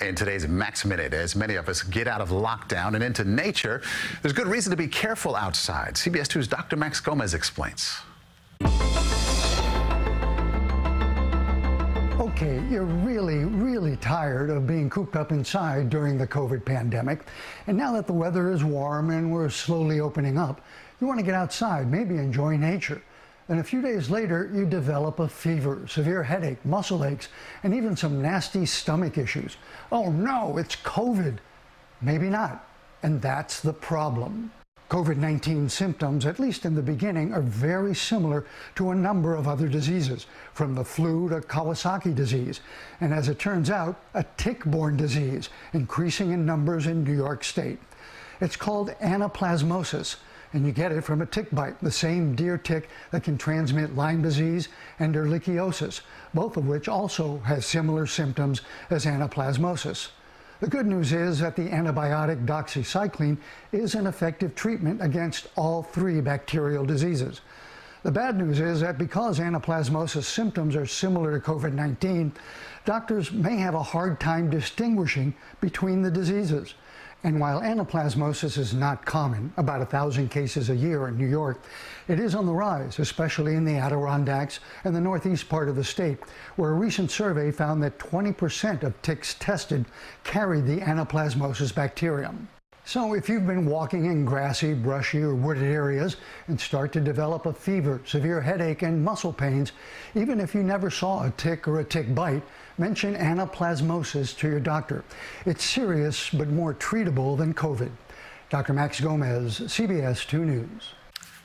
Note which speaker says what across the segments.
Speaker 1: In today's Max Minute, as many of us get out of lockdown and into nature, there's good reason to be careful outside. CBS 2's Dr. Max Gomez explains.
Speaker 2: Okay, you're really, really tired of being cooped up inside during the COVID pandemic. And now that the weather is warm and we're slowly opening up, you want to get outside, maybe enjoy nature. Then a few days later, you develop a fever, severe headache, muscle aches, and even some nasty stomach issues. Oh no, it's COVID. Maybe not. And that's the problem. COVID 19 symptoms, at least in the beginning, are very similar to a number of other diseases, from the flu to Kawasaki disease, and as it turns out, a tick borne disease, increasing in numbers in New York State. It's called anaplasmosis, and you get it from a tick bite, the same deer tick that can transmit Lyme disease and ehrlichiosis, both of which also has similar symptoms as anaplasmosis. The good news is that the antibiotic doxycycline is an effective treatment against all three bacterial diseases. The bad news is that because anaplasmosis symptoms are similar to COVID 19, doctors may have a hard time distinguishing between the diseases. And while anaplasmosis is not common, about a thousand cases a year in New York, it is on the rise, especially in the Adirondacks and the northeast part of the state, where a recent survey found that 20% of ticks tested carried the anaplasmosis bacterium. So if you've been walking in grassy, brushy, or wooded areas and start to develop a fever, severe headache, and muscle pains, even if you never saw a tick or a tick bite, mention anaplasmosis to your doctor. It's serious but more treatable than COVID. Dr. Max Gomez, CBS 2 News.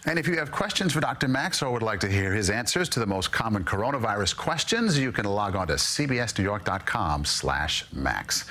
Speaker 1: And if you have questions for Dr. Max or would like to hear his answers to the most common coronavirus questions, you can log on to cbsnewyork.com slash max.